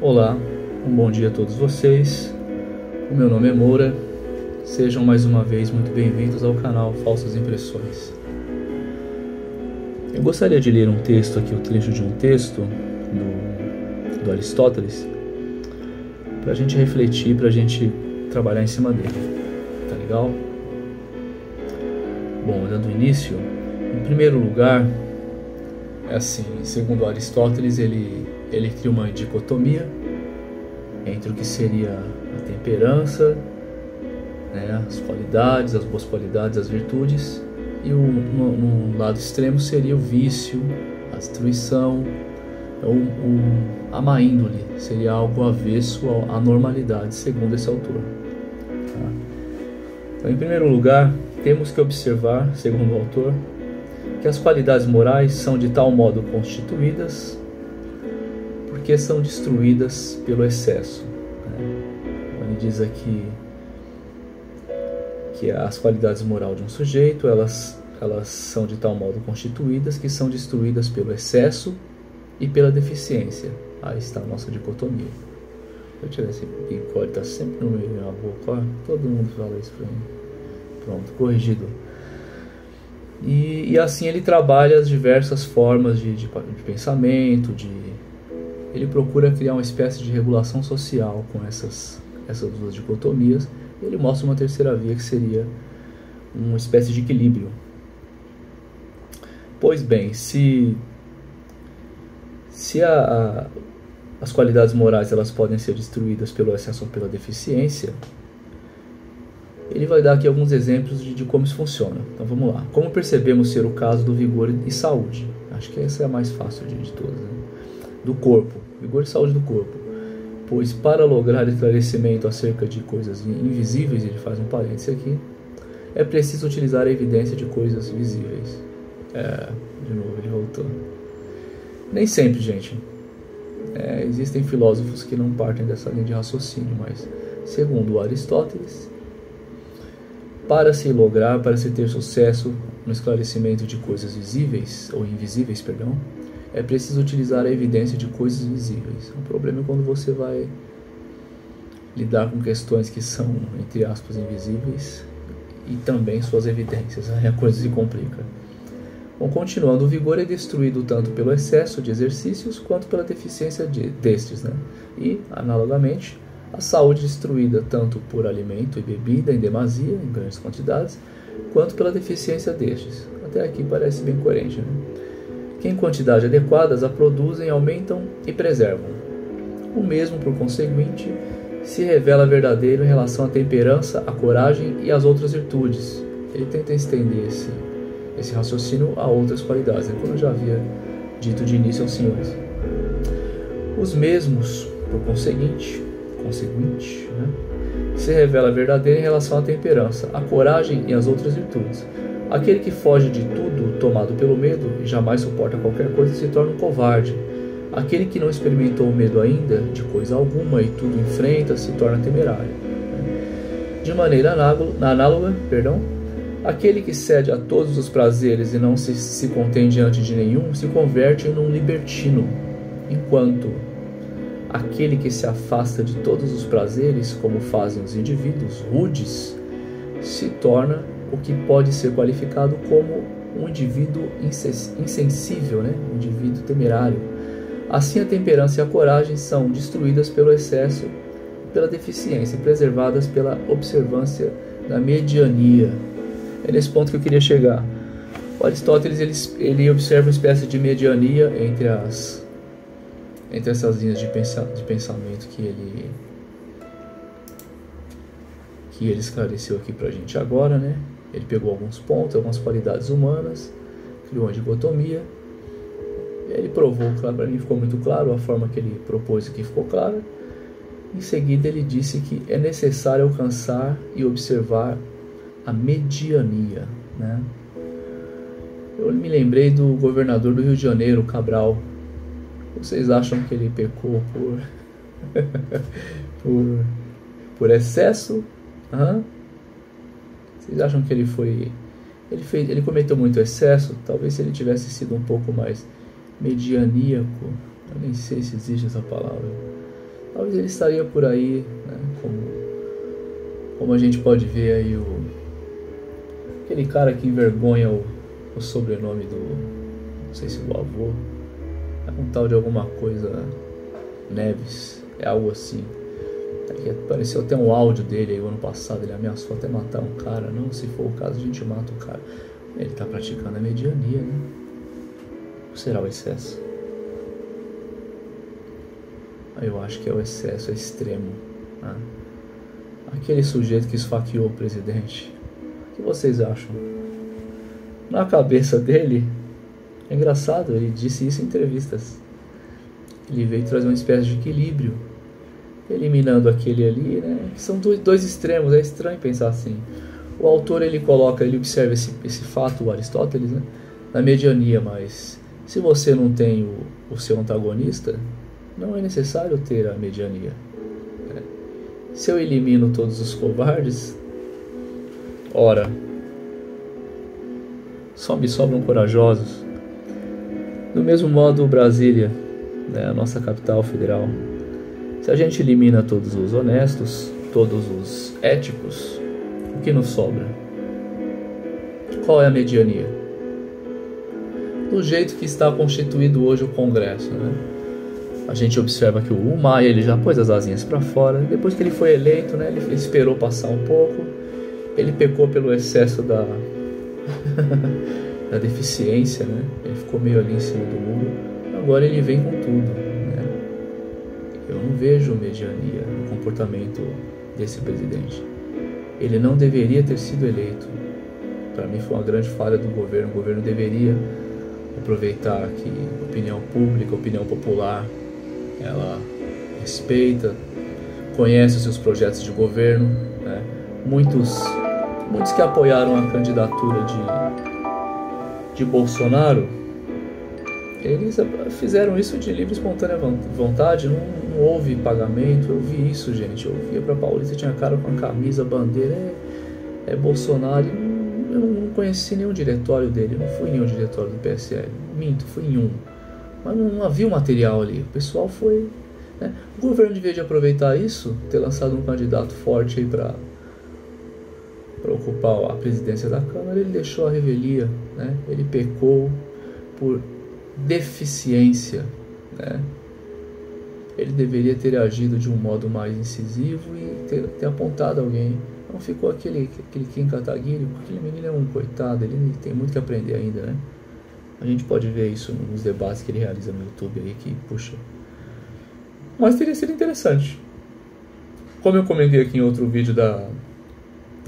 Olá, um bom dia a todos vocês. O meu nome é Moura. Sejam mais uma vez muito bem-vindos ao canal Falsas Impressões. Eu gostaria de ler um texto aqui, o um trecho de um texto do, do Aristóteles, para a gente refletir, para a gente trabalhar em cima dele. Tá legal? Bom, dando início, em primeiro lugar, é assim, segundo Aristóteles, ele, ele cria uma dicotomia entre o que seria a temperança, né, as qualidades, as boas qualidades, as virtudes, e o, no, no lado extremo seria o vício, a destruição, o, o, a má índole, seria algo avesso à normalidade, segundo esse autor. Tá? Então, em primeiro lugar, temos que observar, segundo o autor, que as qualidades morais são de tal modo constituídas porque são destruídas pelo excesso. Né? Ele diz aqui que as qualidades morais de um sujeito elas, elas são de tal modo constituídas que são destruídas pelo excesso e pela deficiência. Aí está a nossa dicotomia. Eu tirar esse está sempre no meio da boca. Todo mundo fala isso para mim. Pronto, corrigido. E, e, assim ele trabalha as diversas formas de, de, de, pensamento, de, ele procura criar uma espécie de regulação social com essas, essas duas dicotomias. Ele mostra uma terceira via que seria uma espécie de equilíbrio. Pois bem, se, se a, a, as qualidades morais elas podem ser destruídas pelo excesso ou pela deficiência, ele vai dar aqui alguns exemplos de, de, como isso funciona. Então vamos lá. Como percebemos ser o caso do vigor e saúde? Acho que essa é a mais fácil de, todas. Né? Do corpo, vigor e saúde do corpo. Pois para lograr esclarecimento acerca de coisas invisíveis, ele faz um parêntese aqui, é preciso utilizar a evidência de coisas visíveis. É, de novo, ele voltou. Nem sempre, gente. É, existem filósofos que não partem dessa linha de raciocínio, mas segundo Aristóteles, para se lograr, para se ter sucesso no esclarecimento de coisas visíveis ou invisíveis, perdão, é preciso utilizar a evidência de coisas visíveis. O problema é quando você vai lidar com questões que são, entre aspas, invisíveis e também suas evidências. Aí a coisa se complica. Bom, continuando, o vigor é destruído tanto pelo excesso de exercícios quanto pela deficiência de, destes, né? E, analogamente, a saúde destruída tanto por alimento e bebida em demasia, em grandes quantidades, quanto pela deficiência destes. Até aqui parece bem coerente. Né? Que em quantidade adequadas a produzem, aumentam e preservam. O mesmo, por conseguinte, se revela verdadeiro em relação à temperança, à coragem e às outras virtudes. Ele tenta estender esse, esse raciocínio a outras qualidades, né? como eu já havia dito de início aos senhores. Os mesmos, por conseguinte, conseguinte, né, se revela verdadeiro em relação à temperança, à coragem e às outras virtudes. Aquele que foge de tudo tomado pelo medo e jamais suporta qualquer coisa se torna um covarde. Aquele que não experimentou o medo ainda de coisa alguma e tudo enfrenta se torna temerário. De maneira análoga, perdão, aquele que cede a todos os prazeres e não se, se contém diante de nenhum se converte em um libertino, enquanto aquele que se afasta de todos os prazeres, como fazem os indivíduos rudes, se torna o que pode ser qualificado como um indivíduo insensível, né? um indivíduo temerário. Assim, a temperança e a coragem são destruídas pelo excesso pela deficiência, preservadas pela observância da mediania. É nesse ponto que eu queria chegar. O Aristóteles ele, ele observa uma espécie de mediania entre as entre essas linhas de, de pensamento que ele que ele esclareceu aqui para a gente agora, né? Ele pegou alguns pontos, algumas qualidades humanas, criou uma dicotomia. Ele provou, claro, para mim ficou muito claro a forma que ele propôs aqui ficou clara. Em seguida, ele disse que é necessário alcançar e observar a mediania, né? Eu me lembrei do governador do Rio de Janeiro, Cabral, vocês acham que ele pecou por por, por excesso? Hã? Vocês acham que ele foi ele fez ele cometeu muito excesso? Talvez se ele tivesse sido um pouco mais medianíaco, eu nem sei se existe essa palavra. talvez ele estaria por aí, né? como, como a gente pode ver aí o aquele cara que envergonha o, o sobrenome do não sei se do avô é um tal de alguma coisa Neves é algo assim é apareceu até um áudio dele aí o ano passado ele ameaçou até matar um cara não se for o caso a gente mata o cara ele está praticando a mediania né ou será o excesso eu acho que é o excesso, é extremo. Né? Aquele sujeito que esfaqueou o presidente. O que vocês acham? Na cabeça dele, é engraçado, ele disse isso em entrevistas. Ele veio trazer uma espécie de equilíbrio, eliminando aquele ali, né? São dois extremos, é estranho pensar assim. O autor ele coloca, ele observa esse, esse fato, o Aristóteles, né? na mediania, mas se você não tem o, o seu antagonista, não é necessário ter a mediania. Né? Se eu elimino todos os covardes, ora, só me sobram corajosos. Do mesmo modo, Brasília, né, a nossa capital federal, se a gente elimina todos os honestos, todos os éticos, o que nos sobra? Qual é a mediania? Do jeito que está constituído hoje o Congresso, né? a gente observa que o Maia ele já pôs as asinhas para fora. Depois que ele foi eleito, né, ele esperou passar um pouco. Ele pecou pelo excesso da, da deficiência, né? Ele ficou meio ali em cima do muro. Agora ele vem com tudo. Né? Eu não vejo mediania no comportamento desse presidente. Ele não deveria ter sido eleito. Para mim foi uma grande falha do governo. O governo deveria aproveitar que opinião pública, opinião popular ela respeita, conhece os seus projetos de governo. Né? Muitos, muitos que apoiaram a candidatura de, de Bolsonaro, eles fizeram isso de livre e espontânea vontade, não, não houve pagamento. Eu vi isso, gente. Eu via para Paulista, tinha cara com a camisa, bandeira, é, é Bolsonaro. Eu não conheci nenhum diretório dele, não fui em nenhum diretório do PSL. Minto, fui em um mas não havia o material ali. O pessoal foi. Né? O governo, devia de aproveitar isso, ter lançado um candidato forte aí para ocupar a presidência da Câmara, ele deixou a revelia, né? ele pecou por deficiência. Né? Ele deveria ter agido de um modo mais incisivo e ter, ter apontado alguém. Não ficou aquele, aquele Kim Kataguiri, porque aquele menino é um coitado, ele tem muito que aprender ainda, né? A gente pode ver isso nos debates que ele realiza no YouTube aí, que, puxa. Mas teria sido interessante. Como eu comentei aqui em outro vídeo da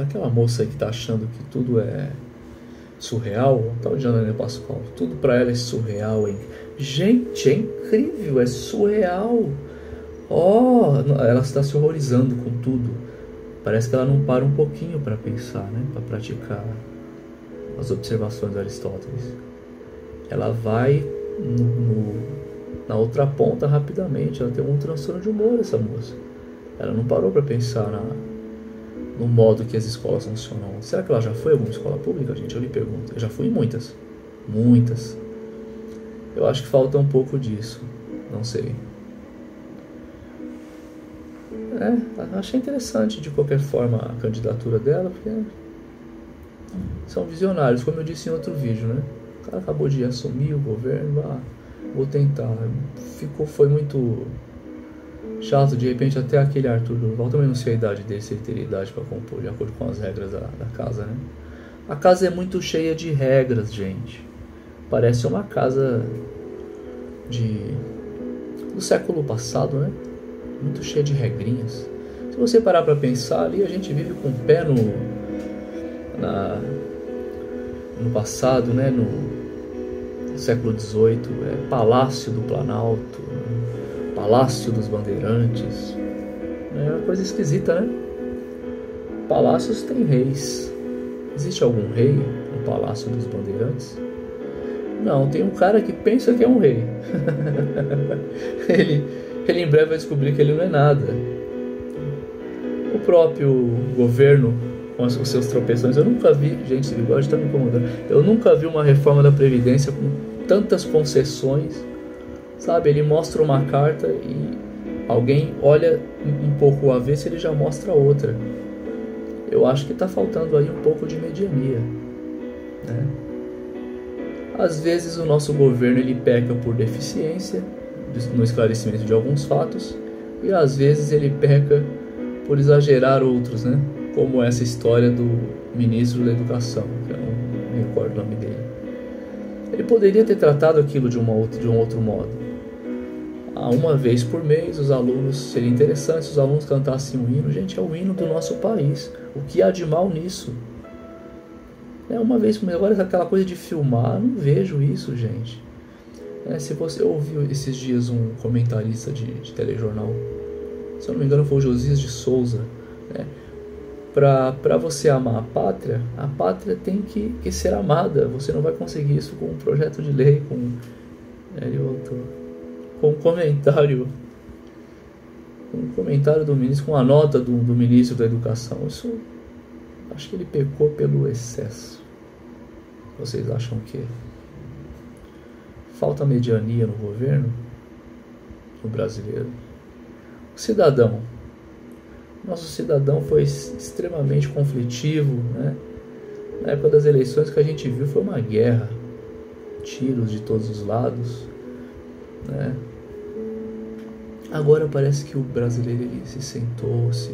daquela moça que tá achando que tudo é surreal, tal de Janaína Pascoal, tudo para ela é surreal, hein? Gente, é incrível, é surreal. Oh, ela está se horrorizando com tudo. Parece que ela não para um pouquinho para pensar, né, para praticar as observações de Aristóteles ela vai no, no, na outra ponta rapidamente. Ela tem um transtorno de humor, essa moça. Ela não parou para pensar na, no modo que as escolas funcionam. Será que ela já foi alguma escola pública, gente? Eu lhe pergunto. Eu já fui em muitas. Muitas. Eu acho que falta um pouco disso. Não sei. É, achei interessante de qualquer forma a candidatura dela, porque são visionários, como eu disse em outro vídeo, né? O cara acabou de assumir o governo, ah, vou tentar. Ficou, foi muito chato, de repente até aquele Arthur Durval, também não sei a idade dele, se ele teria idade para compor, de acordo com as regras da, da casa, né? A casa é muito cheia de regras, gente. Parece uma casa de do século passado, né? Muito cheia de regrinhas. Se você parar para pensar ali, a gente vive com o pé no na no passado, né, no século XVIII, é Palácio do Planalto, Palácio dos Bandeirantes. É uma coisa esquisita, né? Palácios têm reis. Existe algum rei no Palácio dos Bandeirantes? Não, tem um cara que pensa que é um rei. ele, ele em breve vai descobrir que ele não é nada. O próprio governo com os seus tropeções. Eu nunca vi, gente, esse bigode está me incomodando. Eu nunca vi uma reforma da Previdência com tantas concessões. Sabe, ele mostra uma carta e Alguém olha um pouco o avesso ele já mostra outra. Eu acho que está faltando aí um pouco de mediania. Né? Às vezes o nosso governo ele peca por deficiência no esclarecimento de alguns fatos e às vezes ele peca por exagerar outros, né? Como essa história do ministro da Educação, que eu não me recordo o nome dele. Ele poderia ter tratado aquilo de, uma outra, de um outro modo. Ah, uma vez por mês, os alunos seria interessante se os alunos cantassem um hino. Gente, é o hino do nosso país. O que há de mal nisso? É uma vez por mês. Agora, aquela coisa de filmar, não vejo isso, gente. É, se você ouviu esses dias um comentarista de, de telejornal se eu não me engano foi o Josias de Souza, né? para você amar a pátria, a pátria tem que, que ser amada. Você não vai conseguir isso com um projeto de lei, com, é, com um comentário, um comentário do ministro, com a nota do, do ministro da Educação. Isso acho que ele pecou pelo excesso. Vocês acham que falta mediania no governo, no brasileiro? cidadão. Nosso cidadão foi extremamente conflitivo, né? Na época das eleições que a gente viu foi uma guerra, tiros de todos os lados, né? Agora parece que o brasileiro ele se sentou, se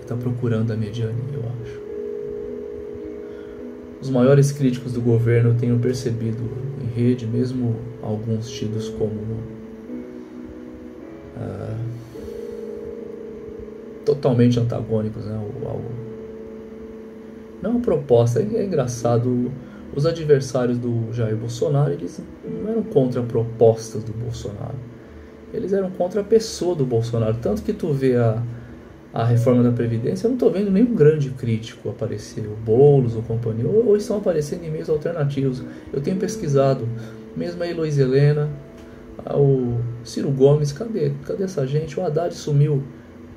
está procurando a mediania, eu acho. Os maiores críticos do governo tenho percebido em rede, mesmo alguns tidos como ah, totalmente antagônicos, né? Ao, não a proposta, é engraçado. Os adversários do Jair Bolsonaro, eles não eram contra propostas do Bolsonaro. Eles eram contra a pessoa do Bolsonaro. Tanto que tu vê a, a reforma da Previdência, eu não estou vendo nenhum grande crítico aparecer, o Boulos ou companhia, ou, estão aparecendo em meios alternativos. Eu tenho pesquisado, mesmo a Heloísa Helena, o Ciro Gomes, cadê? Cadê essa gente? O Haddad sumiu.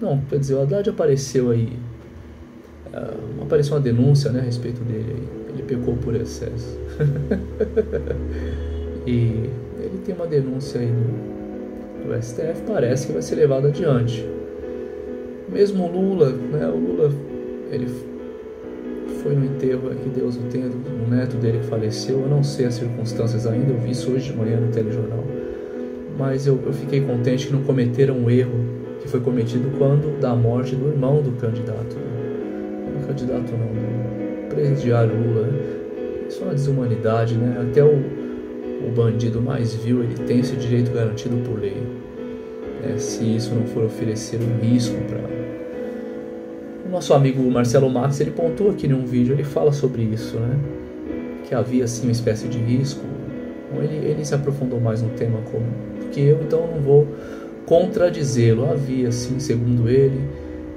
Não, quer dizer, o Haddad apareceu aí. Uh, apareceu uma denúncia né, a respeito dele. Ele pecou por excesso. e ele tem uma denúncia aí do, do STF, parece que vai ser levado adiante. Mesmo o Lula, né, o Lula, ele foi no enterro, que Deus o tenha, do neto dele faleceu. Eu não sei as circunstâncias ainda, eu vi isso hoje de manhã no telejornal. Mas eu, eu fiquei contente que não cometeram um erro que foi cometido quando da morte do irmão do candidato. Não candidato não, do presidiário Lula. Né? Isso é uma desumanidade, né? Até o, o bandido mais vil, ele tem esse direito garantido por lei. Né? Se isso não for oferecer um risco para... O nosso amigo Marcelo Max, ele pontuou aqui em um vídeo, ele fala sobre isso, né? Que havia, assim, uma espécie de risco. Ele, ele se aprofundou mais no tema como... Porque eu, então, não vou contradizê-lo. Havia, sim, segundo ele,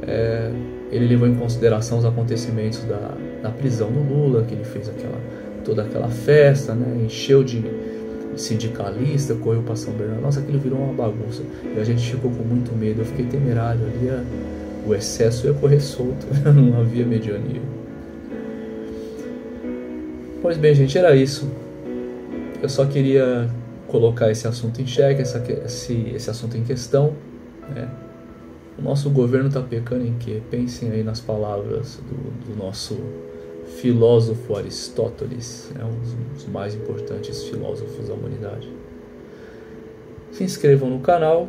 é, ele levou em consideração os acontecimentos da, da prisão do Lula, que ele fez aquela, toda aquela festa, né, encheu de sindicalista, correu para São Bernardo. Nossa, aquilo virou uma bagunça. E a gente ficou com muito medo. Eu fiquei temerário ali. A, o excesso ia correr solto, não havia mediania. Pois bem, gente, era isso. Eu só queria colocar esse assunto em xeque, essa, esse, esse assunto em questão. Né? O nosso governo está pecando em quê? Pensem aí nas palavras do, do nosso filósofo Aristóteles, né? um dos mais importantes filósofos da humanidade. Se inscrevam no canal,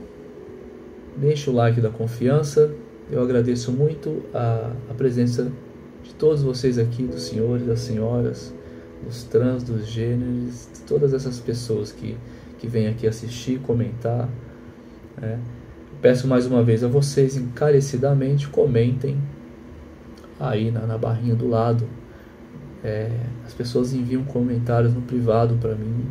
deixe o like da confiança. Eu agradeço muito a, a presença de todos vocês aqui, dos senhores, das senhoras, dos trans, dos gêneros, de todas essas pessoas que que vem aqui assistir, comentar. Né? Peço mais uma vez a vocês encarecidamente comentem aí na, na barrinha do lado. É, as pessoas enviam comentários no privado para mim.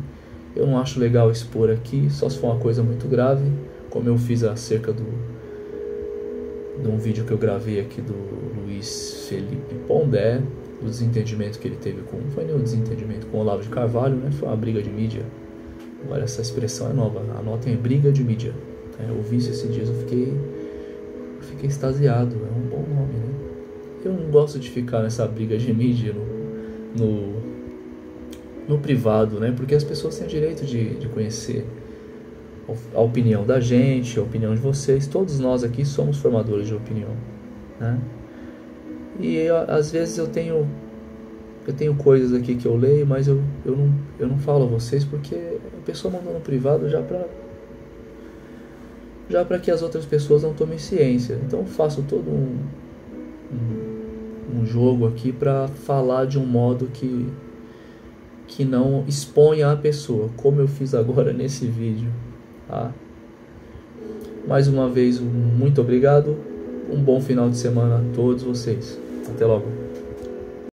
Eu não acho legal expor aqui, só se for uma coisa muito grave, como eu fiz acerca do de um vídeo que eu gravei aqui do Luiz Felipe Pondé, o desentendimento que ele teve com, não foi nenhum desentendimento com o Olavo de Carvalho, né? Foi uma briga de mídia Agora essa expressão é nova, anotem briga de mídia. É, eu ouvi isso esses dias, eu fiquei, fiquei extasiado, é um bom nome, né? Eu não gosto de ficar nessa briga de mídia no, no, no privado, né? Porque as pessoas têm o direito de, de conhecer a opinião da gente, a opinião de vocês. Todos nós aqui somos formadores de opinião, né? E às vezes eu tenho eu tenho coisas aqui que eu leio, mas eu, eu, não, eu não falo a vocês porque a pessoa mandou no privado já para já para que as outras pessoas não tomem ciência. Então eu faço todo um, um, jogo aqui para falar de um modo que que não exponha a pessoa, como eu fiz agora nesse vídeo. Tá? Mais uma vez, muito obrigado. Um bom final de semana a todos vocês. Até logo.